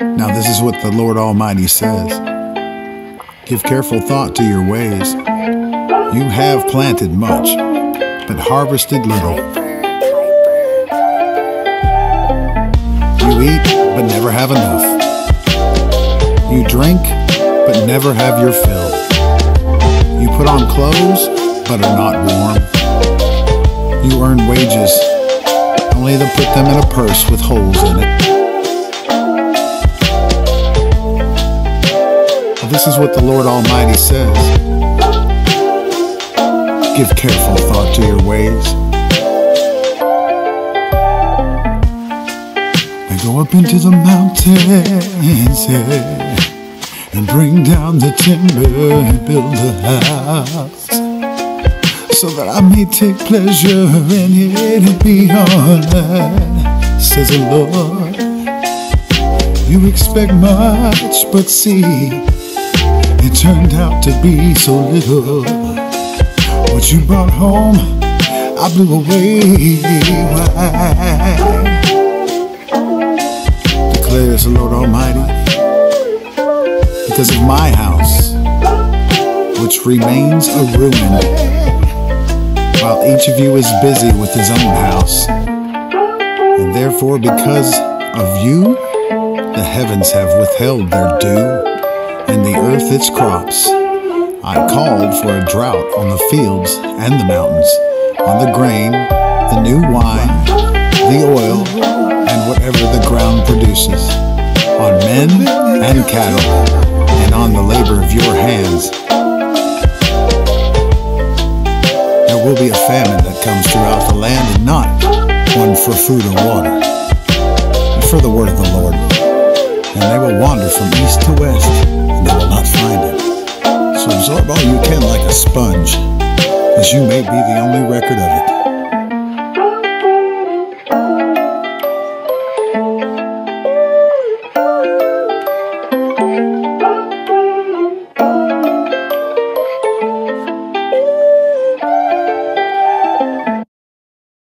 Now, this is what the Lord Almighty says Give careful thought to your ways. You have planted much, but harvested little. You eat, but never have enough. You drink, but never have your fill. You put on clothes, but are not warm. You earn wages, only to put them in a purse with holes in it. This is what the Lord Almighty says. Give careful thought to your ways. And go up into the mountains yeah, and bring down the timber and build a house so that I may take pleasure in it and be honored, says the Lord. You expect much, but see, it turned out to be so little. What you brought home, I blew away. Why? Declares the Lord Almighty. Because of my house, which remains a ruin, while each of you is busy with his own house. And therefore, because of you, the heavens have withheld their and the earth its crops. I called for a drought on the fields and the mountains, on the grain, the new wine, the oil, and whatever the ground produces, on men and cattle, and on the labor of your hands. There will be a famine that comes throughout the land, and not one for food or water, but for the word of the Lord. And they will wander from east to west and they will not find it. So absorb all you can like a sponge, as you may be the only record of it.